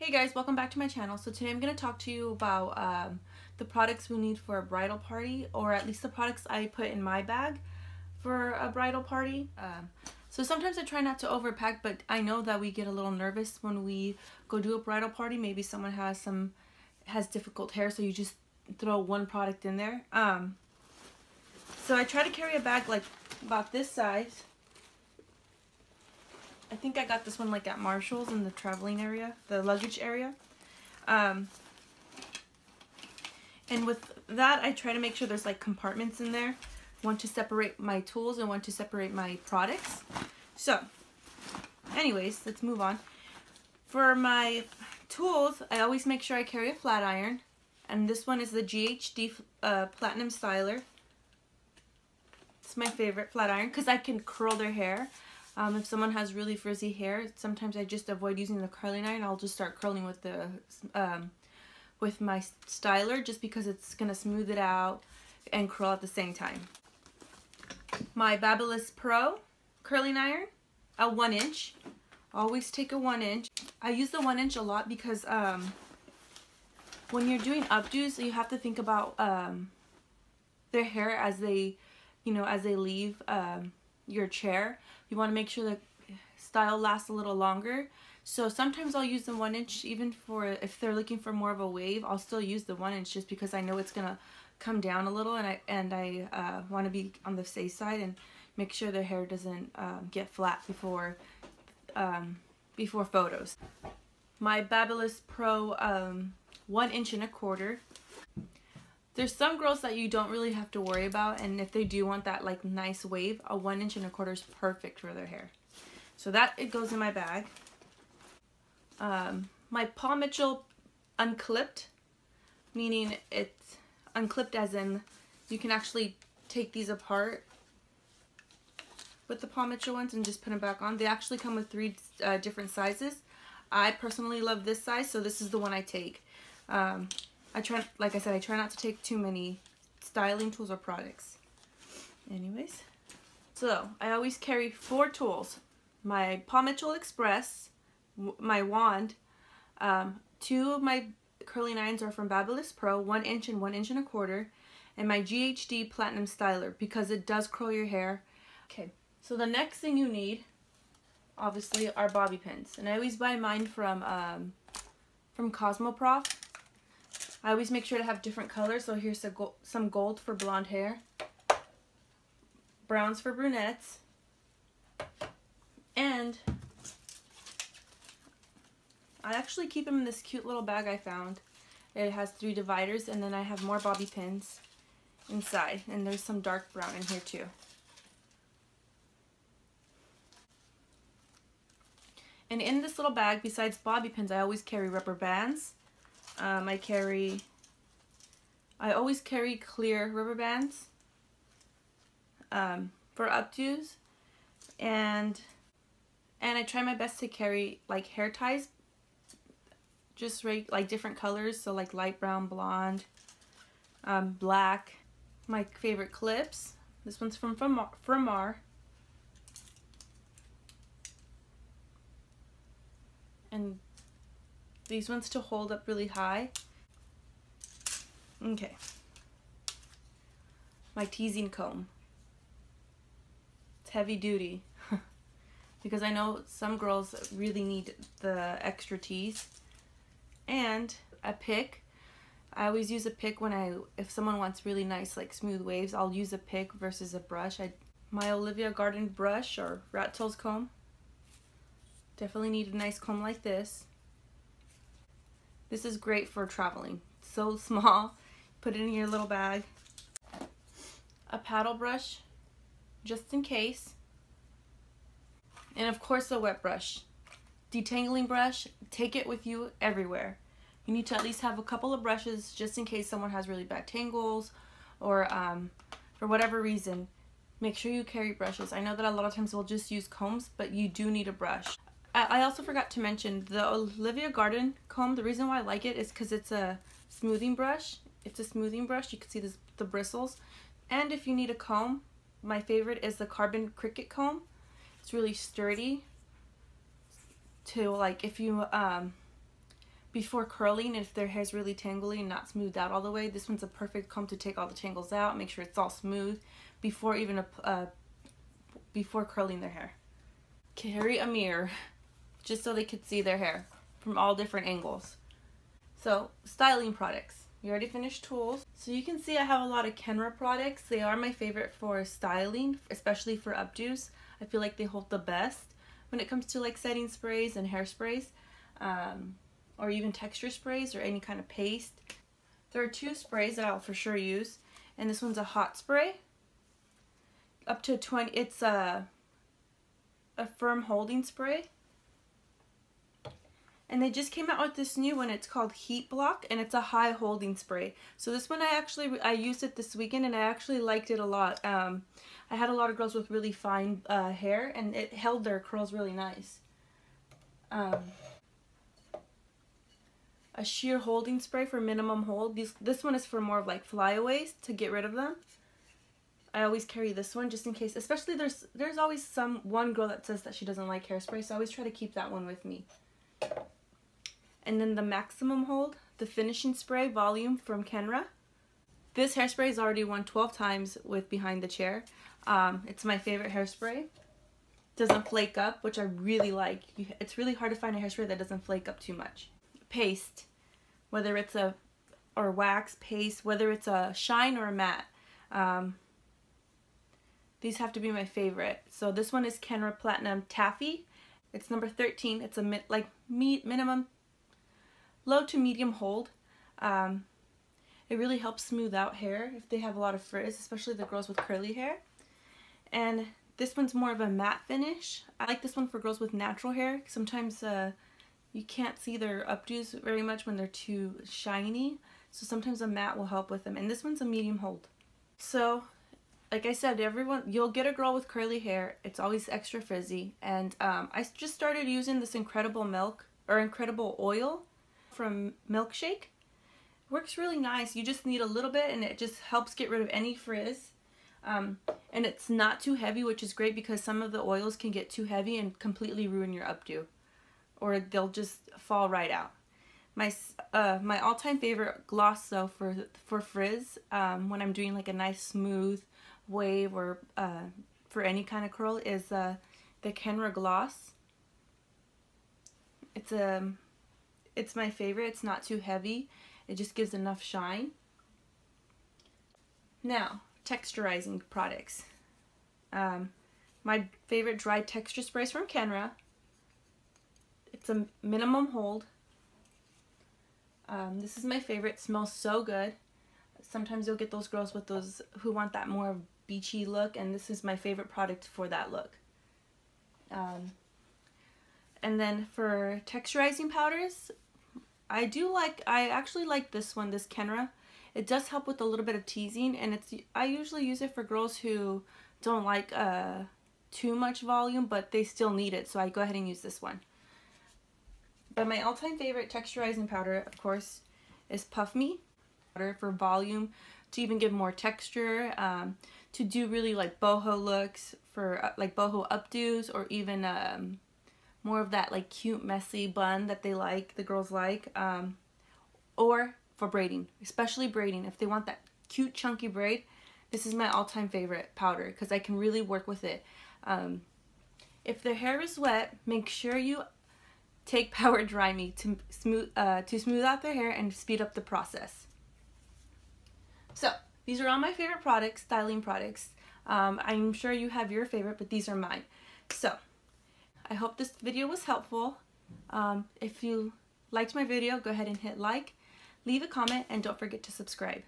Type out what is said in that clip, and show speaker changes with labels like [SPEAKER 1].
[SPEAKER 1] Hey guys, welcome back to my channel. So today I'm going to talk to you about um, the products we need for a bridal party or at least the products I put in my bag for a bridal party. Um, so sometimes I try not to overpack but I know that we get a little nervous when we go do a bridal party. Maybe someone has some has difficult hair so you just throw one product in there. Um, so I try to carry a bag like about this size I think I got this one like at Marshalls in the traveling area, the luggage area. Um, and with that, I try to make sure there's like compartments in there. One to separate my tools and one to separate my products. So, anyways, let's move on. For my tools, I always make sure I carry a flat iron. And this one is the GHD uh, Platinum Styler. It's my favorite flat iron because I can curl their hair. Um, if someone has really frizzy hair, sometimes I just avoid using the curling iron. I'll just start curling with the um, with my styler just because it's going to smooth it out and curl at the same time. My Babyliss Pro curling iron, a 1 inch. Always take a 1 inch. I use the 1 inch a lot because um, when you're doing updos, you have to think about um, their hair as they, you know, as they leave um, your chair you want to make sure the style lasts a little longer. So sometimes I'll use the one inch even for if they're looking for more of a wave, I'll still use the one inch just because I know it's gonna come down a little and I and I uh, want to be on the safe side and make sure their hair doesn't um, get flat before um, before photos. My Babyliss Pro um, one inch and a quarter. There's some girls that you don't really have to worry about and if they do want that like nice wave, a one inch and a quarter is perfect for their hair. So that it goes in my bag. Um, my Paul Mitchell unclipped, meaning it's unclipped as in you can actually take these apart with the Paul Mitchell ones and just put them back on. They actually come with three uh, different sizes. I personally love this size, so this is the one I take. Um, I try, like I said, I try not to take too many styling tools or products. Anyways, so I always carry four tools. My Paul Mitchell Express, my wand, um, two of my curling irons are from Babyliss Pro, one inch and one inch and a quarter, and my GHD Platinum Styler because it does curl your hair. Okay, so the next thing you need, obviously, are bobby pins. And I always buy mine from, um, from Cosmoprof. I always make sure to have different colors. So here's go some gold for blonde hair. Browns for brunettes. And I actually keep them in this cute little bag I found. It has three dividers and then I have more bobby pins inside. And there's some dark brown in here too. And in this little bag, besides bobby pins, I always carry rubber bands um, I carry, I always carry clear rubber bands um, for updos. And and I try my best to carry like hair ties just right like different colors. So like light brown blonde um, black. My favorite clips this one's from from Mar and these ones to hold up really high. Okay. My teasing comb. It's heavy duty. because I know some girls really need the extra tease. And a pick. I always use a pick when I, if someone wants really nice like smooth waves, I'll use a pick versus a brush. I, my Olivia Garden brush or rat tails comb. Definitely need a nice comb like this. This is great for traveling. So small. Put it in your little bag. A paddle brush, just in case. And of course a wet brush. Detangling brush, take it with you everywhere. You need to at least have a couple of brushes just in case someone has really bad tangles or um, for whatever reason. Make sure you carry brushes. I know that a lot of times we'll just use combs, but you do need a brush. I also forgot to mention the Olivia Garden comb. The reason why I like it is because it's a smoothing brush. It's a smoothing brush. You can see this, the bristles. And if you need a comb, my favorite is the Carbon Cricket comb. It's really sturdy to like if you um, before curling if their hair's really tangly and not smoothed out all the way. This one's a perfect comb to take all the tangles out, make sure it's all smooth before even a, uh, before curling their hair. Carry a mirror just so they could see their hair from all different angles. So styling products. We already finished tools. So you can see I have a lot of Kenra products. They are my favorite for styling, especially for updos. I feel like they hold the best when it comes to like setting sprays and hairsprays. Um, or even texture sprays or any kind of paste. There are two sprays that I'll for sure use. And this one's a hot spray. Up to 20, it's a, a firm holding spray. And they just came out with this new one. It's called Heat Block, and it's a high holding spray. So this one I actually, I used it this weekend, and I actually liked it a lot. Um, I had a lot of girls with really fine uh, hair, and it held their curls really nice. Um, a sheer holding spray for minimum hold. These, this one is for more of like flyaways to get rid of them. I always carry this one just in case, especially there's there's always some one girl that says that she doesn't like hairspray, so I always try to keep that one with me. And then the maximum hold, the finishing spray volume from Kenra. This hairspray is already won 12 times with Behind the Chair. Um, it's my favorite hairspray. Doesn't flake up, which I really like. It's really hard to find a hairspray that doesn't flake up too much. Paste whether it's a or wax paste, whether it's a shine or a matte. Um, these have to be my favorite. So this one is Kenra Platinum Taffy. It's number 13. It's a mi like me minimum low to medium hold. Um, it really helps smooth out hair if they have a lot of frizz, especially the girls with curly hair. And this one's more of a matte finish. I like this one for girls with natural hair. Sometimes uh, you can't see their updos very much when they're too shiny. So sometimes a matte will help with them. And this one's a medium hold. So, like I said, everyone, you'll get a girl with curly hair. It's always extra frizzy. And um, I just started using this Incredible Milk, or Incredible Oil from Milkshake. Works really nice. You just need a little bit and it just helps get rid of any frizz. Um, and it's not too heavy, which is great because some of the oils can get too heavy and completely ruin your updo or they'll just fall right out. My uh, my all-time favorite gloss though for for frizz um, when I'm doing like a nice smooth wave or uh, for any kind of curl is uh, the Kenra gloss. It's a um, it's my favorite. It's not too heavy. It just gives enough shine. Now, texturizing products. Um, my favorite dry texture sprays from Kenra it's a minimum hold. Um, this is my favorite. It smells so good. Sometimes you'll get those girls with those who want that more beachy look, and this is my favorite product for that look. Um, and then for texturizing powders, I do like, I actually like this one, this Kenra. It does help with a little bit of teasing, and it's I usually use it for girls who don't like uh, too much volume, but they still need it, so I go ahead and use this one. But my all-time favorite texturizing powder, of course, is Puff.me. Powder for volume, to even give more texture, um, to do really like boho looks, for uh, like boho updos, or even um, more of that like cute messy bun that they like, the girls like. Um, or for braiding, especially braiding. If they want that cute chunky braid, this is my all-time favorite powder because I can really work with it. Um, if the hair is wet, make sure you take Powerdry.me to smooth, uh, to smooth out their hair and speed up the process. So, these are all my favorite products, styling products. Um, I'm sure you have your favorite, but these are mine. So, I hope this video was helpful. Um, if you liked my video, go ahead and hit like, leave a comment, and don't forget to subscribe.